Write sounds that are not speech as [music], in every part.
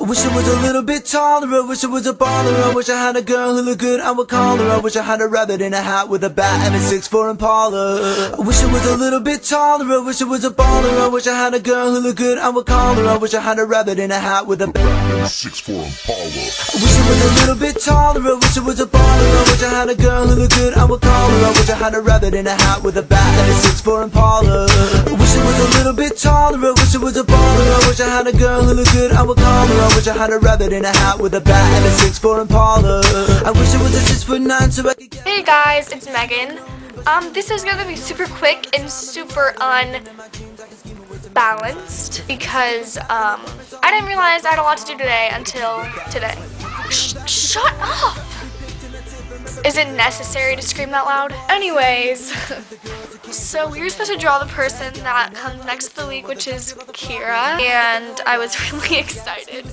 I wish I was a little bit taller, I wish I was a baller, I wish I had a girl who looked good, I would call her, I wish I had a rabbit in a hat with a bat and a 6'4 Impala. I wish I was a little bit taller, I wish I was a baller, I wish I had a girl who looked good, I would call her, I wish I had a rabbit in a hat with a bat and a 6'4 Impala. I wish I was a little bit taller, I wish I was a baller, I wish I had a girl who looked good, I would call her, I wish I had a rabbit in a hat with a bat and a 6'4 Impala. I wish I was a little bit taller, I wish I was a baller, I wish I had a girl who looked good, I would call her, I wish I had a rabbit in a hat with a bat and a 6'4 Impala. I wish it was a 6 foot 9 so I could get. Hey guys, it's Megan. Um, this is gonna be super quick and super unbalanced because um, I didn't realize I had a lot to do today until today. Sh shut up! Is it necessary to scream that loud? Anyways, so we were supposed to draw the person that comes next to the week, which is Kira, and I was [laughs] really excited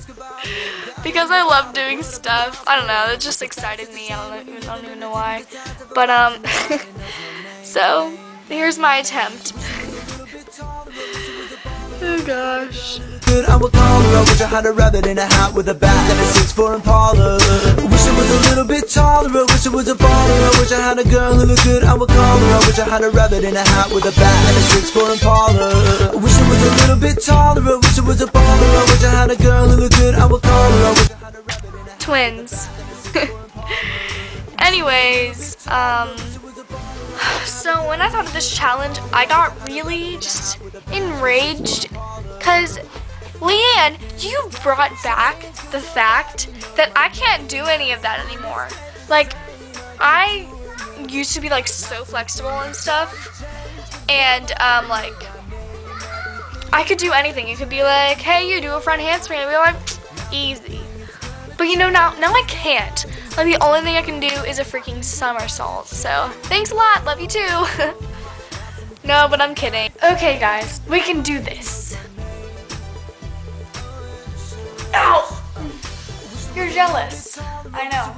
because I love doing stuff. I don't know, it just excited me. I don't, even, I don't even know why. But, um, [laughs] so here's my attempt. [laughs] oh gosh. good, I would call her. I wish a rabbit in a hat with a bat and a 6'4 Impala. A little bit taller. I wish I was a baller. I wish I had a girl who looked good. I would call her. I wish I had a rabbit in a hat with a bat and a 6'4 Impala. I wish I was a little bit taller. I wish I was a baller. I wish I had a girl who looked good. I would call her. I wish I had a rabbit in a hat. Twins. [laughs] Anyways, um, so when I thought of this challenge, I got really just enraged because Leanne, you brought back the fact that I can't do any of that anymore. Like, I used to be like so flexible and stuff, and um, like, I could do anything. You could be like, hey, you do a front handspring, and be like, easy. But you know, now, now I can't. Like, the only thing I can do is a freaking somersault. So, thanks a lot. Love you too. [laughs] no, but I'm kidding. Okay, guys, we can do this. You're jealous. I know.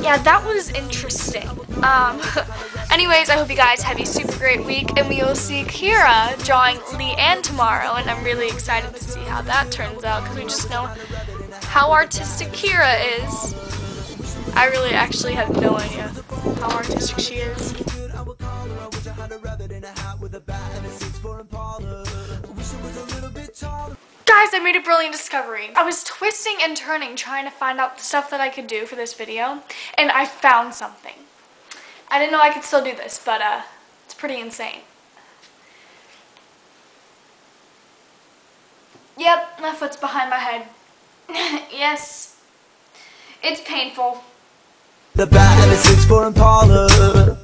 Yeah, that was interesting. Um, [laughs] anyways, I hope you guys have a super great week, and we will see Kira drawing Lee Leanne tomorrow, and I'm really excited to see how that turns out, because we just know how artistic Kira is. I really actually have no idea how artistic she is. Guys, I made a brilliant discovery. I was twisting and turning trying to find out the stuff that I could do for this video, and I found something. I didn't know I could still do this, but uh, it's pretty insane. Yep, my foot's behind my head. [laughs] yes, it's painful. The bat and a 6'4 Impala.